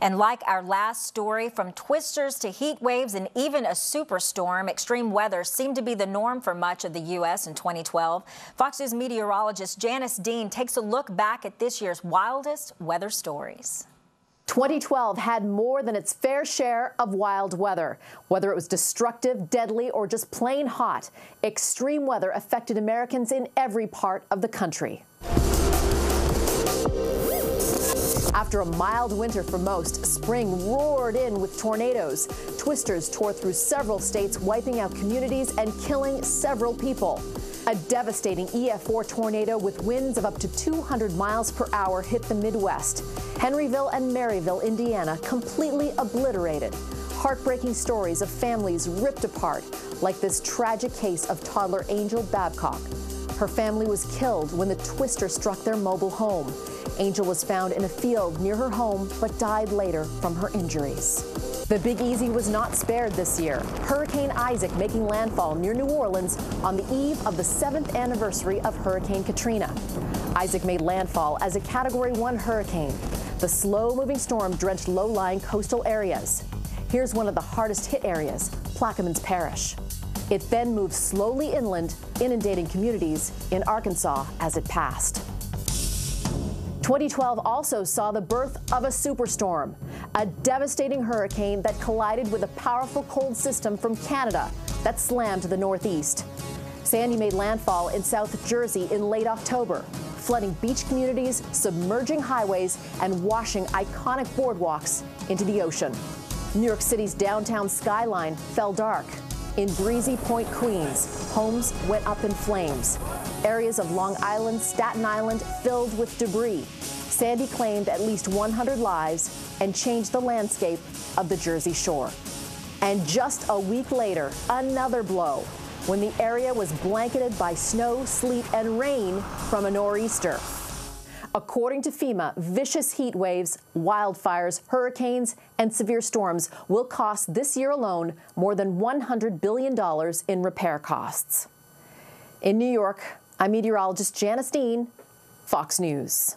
And like our last story, from twisters to heat waves and even a superstorm, extreme weather seemed to be the norm for much of the U.S. in 2012. Fox News meteorologist Janice Dean takes a look back at this year's wildest weather stories. 2012 had more than its fair share of wild weather. Whether it was destructive, deadly, or just plain hot, extreme weather affected Americans in every part of the country. After a mild winter for most, spring roared in with tornadoes. Twisters tore through several states, wiping out communities and killing several people. A devastating EF4 tornado with winds of up to 200 miles per hour hit the Midwest. Henryville and Marysville, Indiana, completely obliterated. Heartbreaking stories of families ripped apart, like this tragic case of toddler Angel Babcock. Her family was killed when the twister struck their mobile home. Angel was found in a field near her home, but died later from her injuries. The Big Easy was not spared this year. Hurricane Isaac making landfall near New Orleans on the eve of the seventh anniversary of Hurricane Katrina. Isaac made landfall as a Category 1 hurricane. The slow-moving storm drenched low-lying coastal areas. Here's one of the hardest hit areas, Plaquemines Parish. It then moved slowly inland, inundating communities in Arkansas as it passed. 2012 also saw the birth of a superstorm, a devastating hurricane that collided with a powerful cold system from Canada that slammed the northeast. Sandy made landfall in South Jersey in late October, flooding beach communities, submerging highways, and washing iconic boardwalks into the ocean. New York City's downtown skyline fell dark. In Breezy Point, Queens, homes went up in flames. Areas of Long Island, Staten Island filled with debris. Sandy claimed at least 100 lives and changed the landscape of the Jersey Shore. And just a week later, another blow when the area was blanketed by snow, sleet, and rain from a nor'easter. According to FEMA, vicious heat waves, wildfires, hurricanes, and severe storms will cost this year alone more than $100 billion in repair costs. In New York, I'm meteorologist Janice Dean, Fox News.